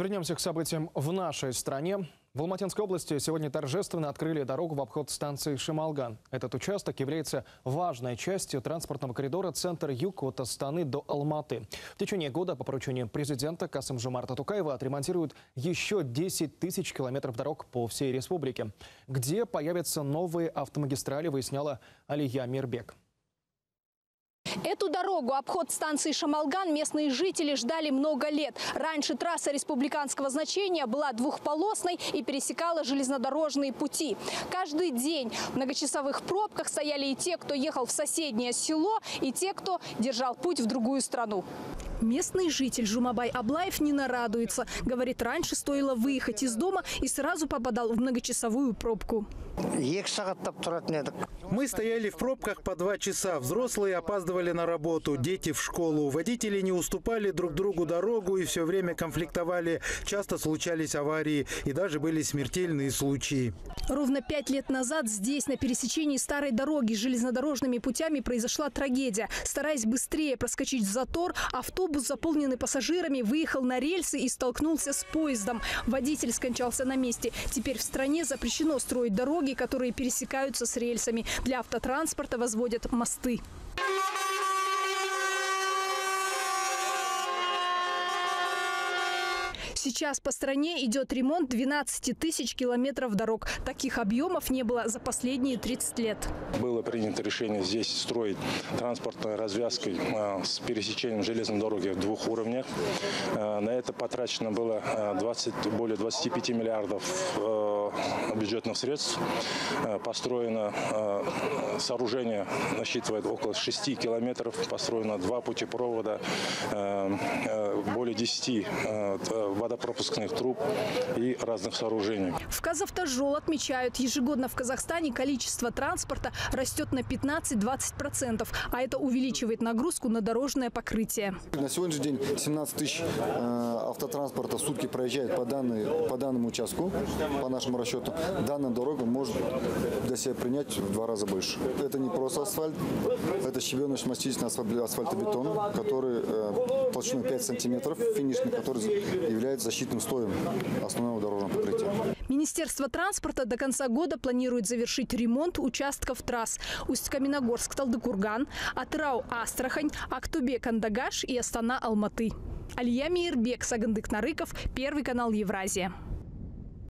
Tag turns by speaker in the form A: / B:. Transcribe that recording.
A: Вернемся к событиям в нашей стране. В Алматинской области сегодня торжественно открыли дорогу в обход станции Шималган. Этот участок является важной частью транспортного коридора центр-юг от Астаны до Алматы. В течение года по поручению президента Касым Жумарта Тукаева отремонтируют еще 10 тысяч километров дорог по всей республике. Где появятся новые автомагистрали, выясняла Алия Мирбек.
B: Эту дорогу, обход станции Шамалган, местные жители ждали много лет. Раньше трасса республиканского значения была двухполосной и пересекала железнодорожные пути. Каждый день в многочасовых пробках стояли и те, кто ехал в соседнее село, и те, кто держал путь в другую страну. Местный житель Жумабай Аблаев не нарадуется. Говорит, раньше стоило выехать из дома и сразу попадал в многочасовую пробку.
C: Мы стояли в пробках по два часа. Взрослые опаздывали на работу, дети в школу. Водители не уступали друг другу дорогу и все время конфликтовали. Часто случались аварии и даже были смертельные случаи.
B: Ровно пять лет назад здесь, на пересечении старой дороги с железнодорожными путями, произошла трагедия. Стараясь быстрее проскочить в затор, автобус, заполненный пассажирами, выехал на рельсы и столкнулся с поездом. Водитель скончался на месте. Теперь в стране запрещено строить дороги, которые пересекаются с рельсами. Для автотранспорта возводят мосты. Сейчас по стране идет ремонт 12 тысяч километров дорог. Таких объемов не было за последние 30 лет.
D: Было принято решение здесь строить транспортной развязкой а, с пересечением железной дороги в двух уровнях. А, На это потрачено было а, 20, более 25 миллиардов бюджетных средств. Построено сооружение, насчитывает около 6 километров. Построено два путепровода, более 10 э, т- водопропускных труб и разных сооружений.
B: В Казавтожол отмечают, ежегодно в Казахстане количество транспорта растет на 15-20%, а это увеличивает нагрузку на дорожное покрытие.
E: На сегодняшний день 17 тысяч э, автотранспорта в сутки проезжает по, данной, по данному участку, по нашему расчету. Данная дорога может для себя принять в два раза больше. Это не просто асфальт, это щебеночно-мастительный асфальт- асфальтобетон, который э, толщиной 5 сантиметров, финишный, который является защитным слоем основного дорожного покрытия.
B: Министерство транспорта до конца года планирует завершить ремонт участков трасс Усть-Каменогорск-Талдыкурган, Атырау-Астрахань, Актубе-Кандагаш и Астана-Алматы. Алия Мирбек, Сагандык Нарыков, Первый канал Евразия.